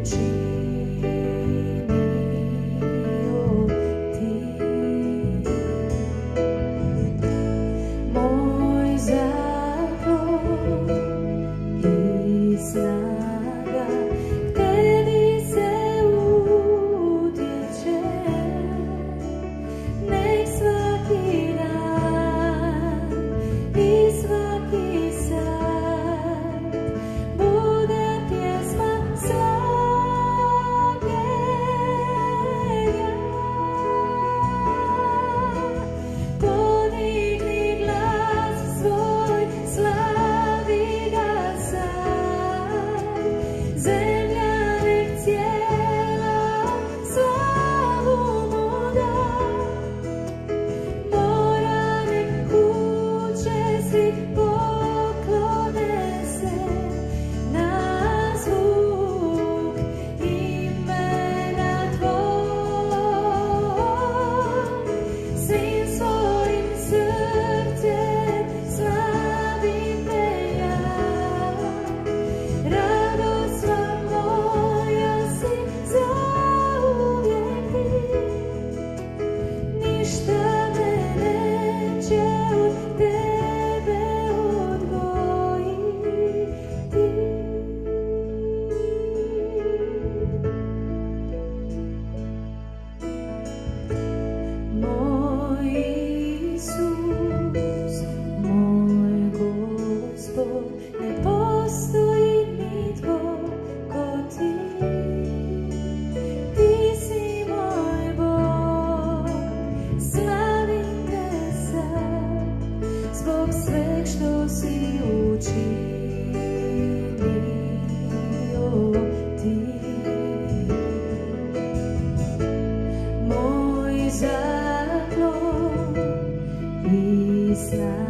approaching. I